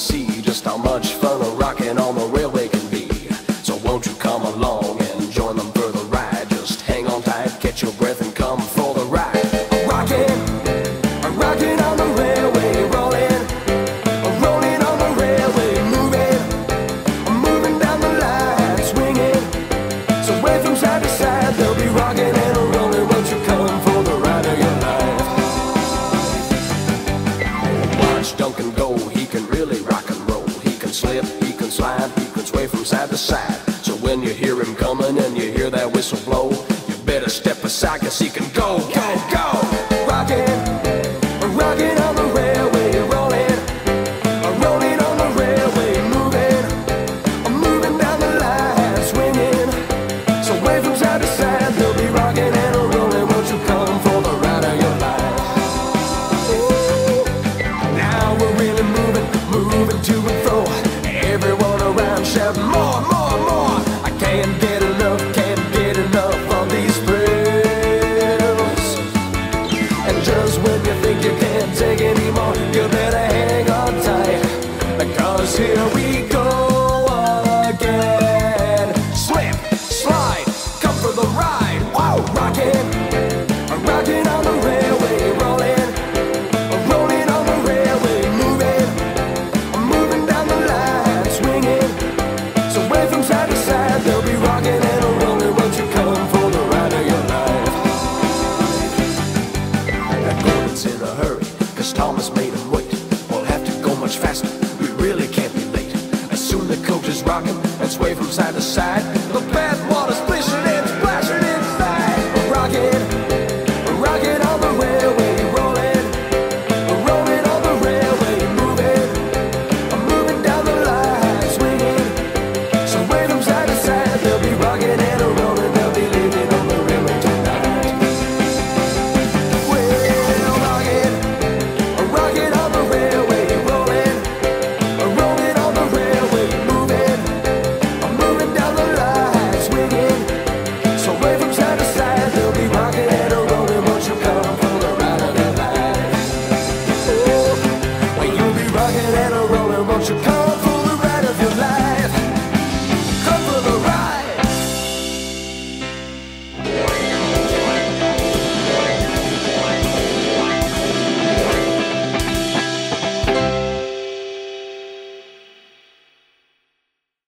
see just how much fun a rockin' on the railway can be. So won't you come along and join them for the ride? Just hang on tight, catch your breath, and come for the ride. A rockin', on the railway, rolling, a on the railway, moving, a down the line, swingin'. So way from side to side, they'll be rockin' and a rollin'. Won't you come for the ride of your life? Watch Duncan go, he can. He can slide, he can sway from side to side. So when you hear him coming and you hear that whistle blow, you better step aside cause he can go, go, shout more, more, more. I can't get enough, can't get enough of these thrills. And just when you think you can't take anymore, you better hang on tight. Because here we in a hurry, cause Thomas made him wait. We'll have to go much faster, we really can't be late. As soon the coach is rocking and sway from side to side, the bad water's